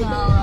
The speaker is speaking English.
internationale